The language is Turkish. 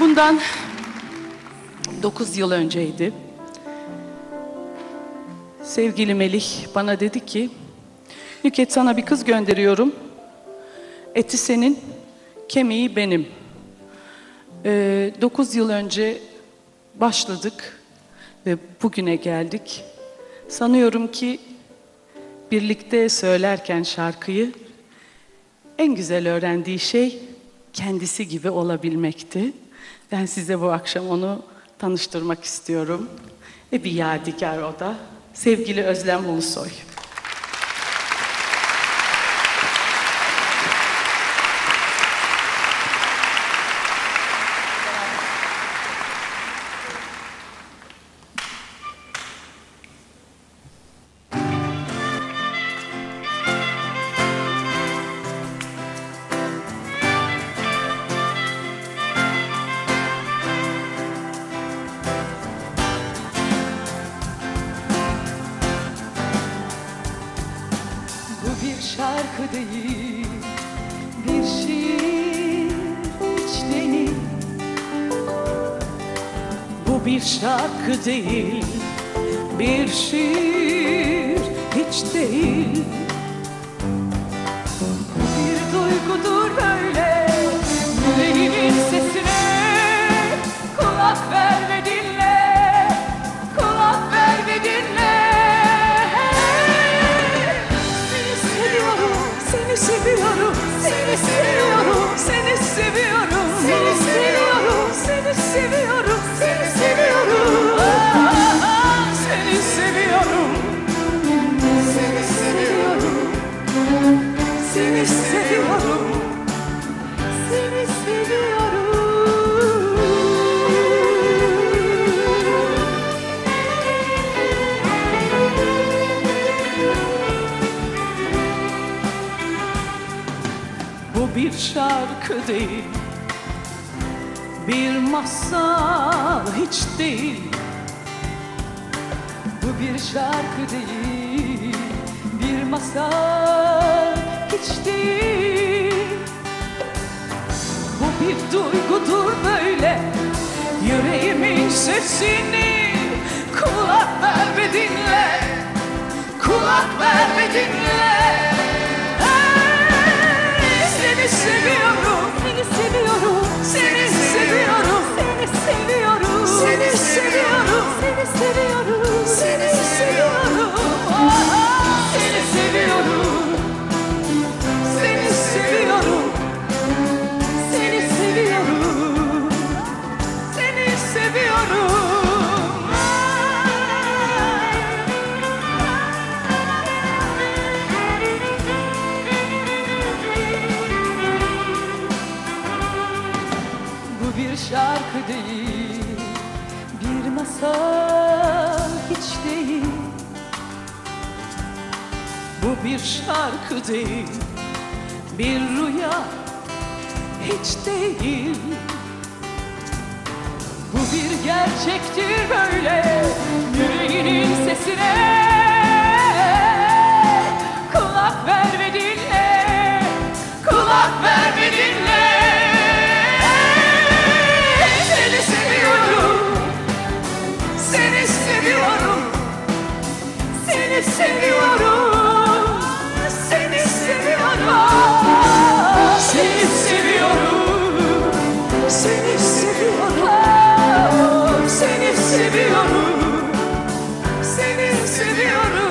Bundan 9 yıl önceydi. Sevgili Melih bana dedi ki, Nüket sana bir kız gönderiyorum. Eti senin, kemiği benim. 9 yıl önce başladık ve bugüne geldik. Sanıyorum ki birlikte söylerken şarkıyı en güzel öğrendiği şey kendisi gibi olabilmekti. Ben size bu akşam onu tanıştırmak istiyorum. Ve bir yadigar o da. Sevgili Özlem Ulusoy. Şarkı değil, bir şiir hiç. Bu bir şarkı değil, bir şiir bir şarkı değil, bir masal hiç değil. Bu bir şarkı değil. Bir masal hiç değil. Bu bir duygudur böyle, yüreğimin sesini kulak ver ve dinle, kulak ver ve dinle. Bu bir şarkı değil, bir masal hiç değil. Bu bir şarkı değil, bir rüya hiç değil. Bir gerçektir böyle, yüreğinin sesine seviyorum.